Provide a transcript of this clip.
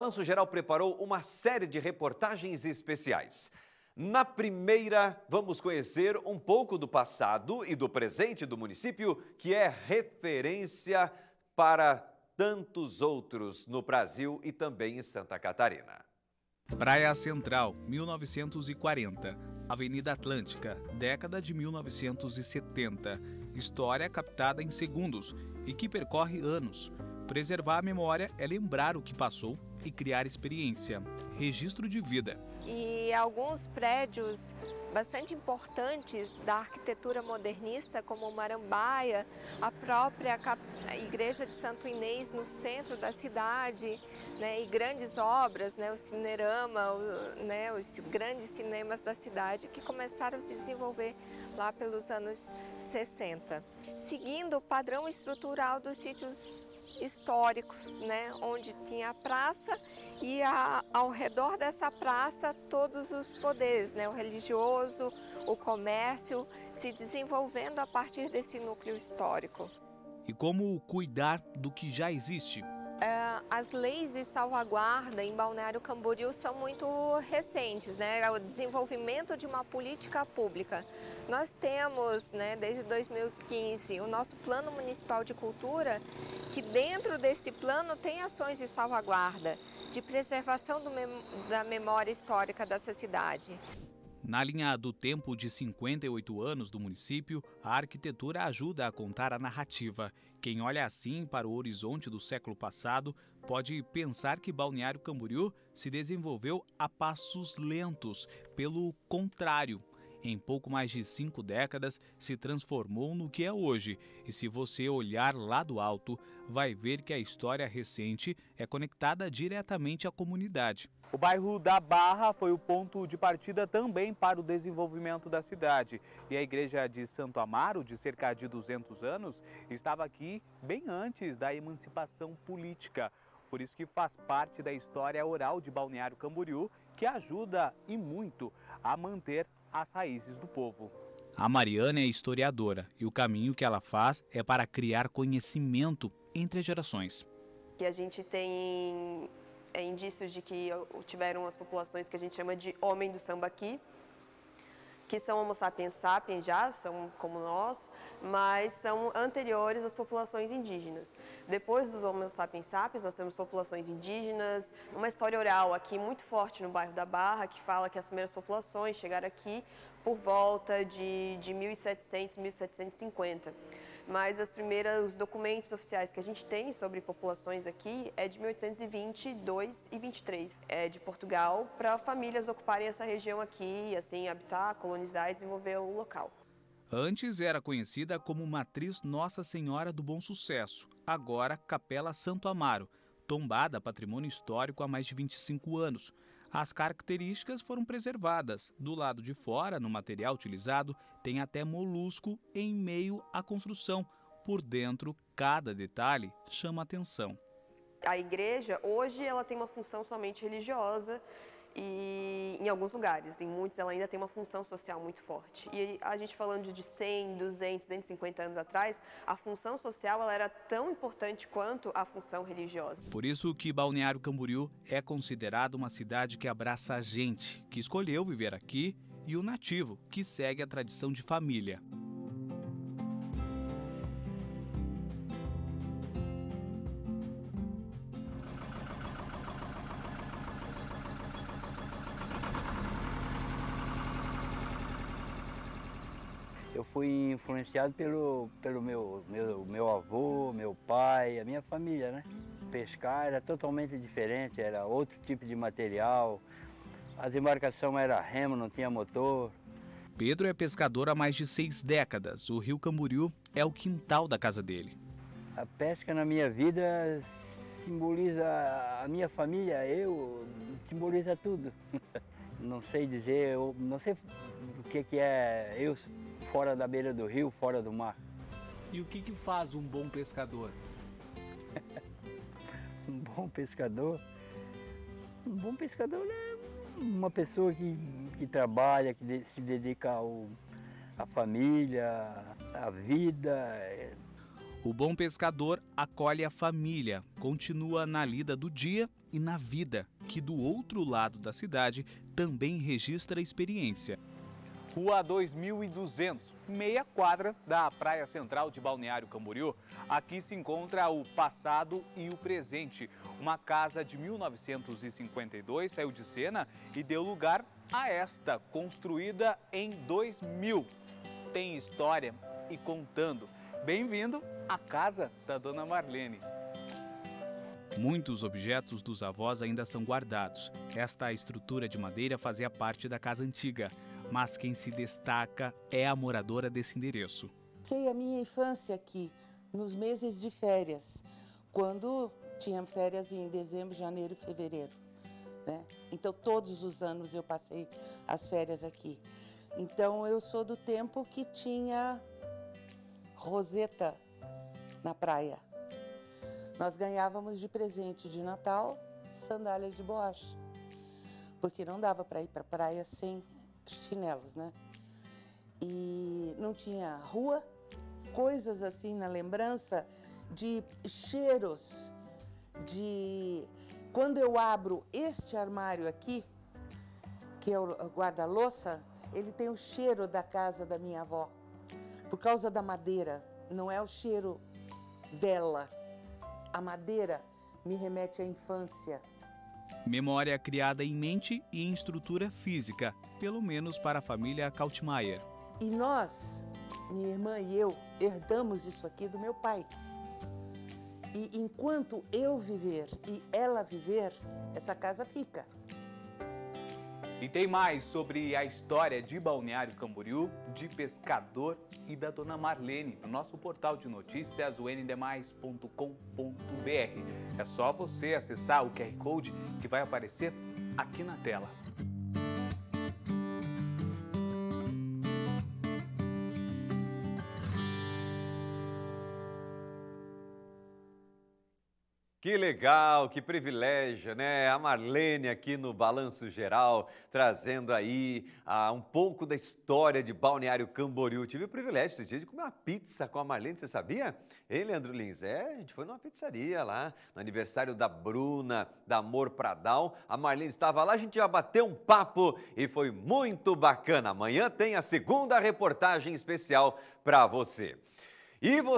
Balanço Geral preparou uma série de reportagens especiais. Na primeira, vamos conhecer um pouco do passado e do presente do município, que é referência para tantos outros no Brasil e também em Santa Catarina. Praia Central, 1940. Avenida Atlântica, década de 1970. História captada em segundos e que percorre anos. Preservar a memória é lembrar o que passou e criar experiência, registro de vida. E alguns prédios bastante importantes da arquitetura modernista, como o Marambaia, a própria Igreja de Santo Inês no centro da cidade, né, e grandes obras, né, o Cinerama, o, né, os grandes cinemas da cidade que começaram a se desenvolver lá pelos anos 60. Seguindo o padrão estrutural dos sítios históricos, né, onde tinha a praça e a, ao redor dessa praça todos os poderes, né, o religioso, o comércio, se desenvolvendo a partir desse núcleo histórico. E como cuidar do que já existe? É, as leis de salvaguarda em Balneário Camboriú são muito recentes, né? O desenvolvimento de uma política pública. Nós temos, né, desde 2015, o nosso Plano Municipal de Cultura, que dentro desse plano tem ações de salvaguarda, de preservação mem da memória histórica dessa cidade. Na linha do tempo de 58 anos do município, a arquitetura ajuda a contar a narrativa. Quem olha assim para o horizonte do século passado pode pensar que Balneário Camboriú se desenvolveu a passos lentos. Pelo contrário, em pouco mais de cinco décadas, se transformou no que é hoje. E se você olhar lá do alto, vai ver que a história recente é conectada diretamente à comunidade. O bairro da Barra foi o ponto de partida também para o desenvolvimento da cidade. E a igreja de Santo Amaro, de cerca de 200 anos, estava aqui bem antes da emancipação política. Por isso que faz parte da história oral de Balneário Camboriú, que ajuda e muito a manter as raízes do povo. A Mariana é historiadora e o caminho que ela faz é para criar conhecimento entre as gerações. Que a gente tem é, indícios de que tiveram as populações que a gente chama de homem do samba aqui, que são homo sapiens sapiens já, são como nós, mas são anteriores às populações indígenas. Depois dos homo sapiens sapiens, nós temos populações indígenas, uma história oral aqui muito forte no bairro da Barra, que fala que as primeiras populações chegaram aqui por volta de, de 1700, 1750 mas as primeiras, os documentos oficiais que a gente tem sobre populações aqui é de 1822 e 23, é de Portugal, para famílias ocuparem essa região aqui, assim, habitar, colonizar e desenvolver o local. Antes era conhecida como Matriz Nossa Senhora do Bom Sucesso, agora Capela Santo Amaro, tombada patrimônio histórico há mais de 25 anos. As características foram preservadas. Do lado de fora, no material utilizado, tem até molusco em meio à construção. Por dentro, cada detalhe chama atenção. A igreja, hoje, ela tem uma função somente religiosa e em alguns lugares, em muitos ela ainda tem uma função social muito forte. E a gente falando de 100, 200, 250 anos atrás, a função social ela era tão importante quanto a função religiosa. Por isso que Balneário Camboriú é considerado uma cidade que abraça a gente, que escolheu viver aqui, e o nativo, que segue a tradição de família. Eu fui influenciado pelo, pelo meu, meu, meu avô, meu pai, a minha família, né? Pescar era totalmente diferente, era outro tipo de material. A embarcação era remo, não tinha motor. Pedro é pescador há mais de seis décadas. O rio Camboriú é o quintal da casa dele. A pesca na minha vida simboliza a minha família, eu, simboliza tudo. não sei dizer, não sei o que, que é eu fora da beira do rio, fora do mar. E o que, que faz um bom pescador? um bom pescador? Um bom pescador é uma pessoa que, que trabalha, que se dedica ao, à família, à vida. O bom pescador acolhe a família, continua na lida do dia e na vida, que do outro lado da cidade também registra experiência. Rua 2200, meia quadra da Praia Central de Balneário Camboriú. Aqui se encontra o passado e o presente. Uma casa de 1952 saiu de cena e deu lugar a esta, construída em 2000. Tem história e contando. Bem-vindo à casa da Dona Marlene. Muitos objetos dos avós ainda são guardados. Esta estrutura de madeira fazia parte da casa antiga mas quem se destaca é a moradora desse endereço. Sei a minha infância aqui, nos meses de férias, quando tinha férias em dezembro, janeiro e fevereiro. Né? Então, todos os anos eu passei as férias aqui. Então, eu sou do tempo que tinha roseta na praia. Nós ganhávamos de presente de Natal sandálias de borracha, porque não dava para ir para a praia sem chinelos, né? E não tinha rua, coisas assim na lembrança de cheiros, de quando eu abro este armário aqui, que é o guarda-louça, ele tem o cheiro da casa da minha avó, por causa da madeira, não é o cheiro dela. A madeira me remete à infância. Memória criada em mente e em estrutura física, pelo menos para a família Kaltmeier. E nós, minha irmã e eu, herdamos isso aqui do meu pai. E enquanto eu viver e ela viver, essa casa fica. E tem mais sobre a história de Balneário Camboriú, de Pescador e da Dona Marlene no nosso portal de notícias, o ndemais.com.br. É só você acessar o QR Code que vai aparecer aqui na tela. Que legal, que privilégio, né? A Marlene aqui no Balanço Geral, trazendo aí ah, um pouco da história de Balneário Camboriú. Tive o privilégio esses dias de comer uma pizza com a Marlene, você sabia? Ei, Leandro Lins, é, a gente foi numa pizzaria lá, no aniversário da Bruna, da Amor Pradal. A Marlene estava lá, a gente já bateu um papo e foi muito bacana. Amanhã tem a segunda reportagem especial para você. E você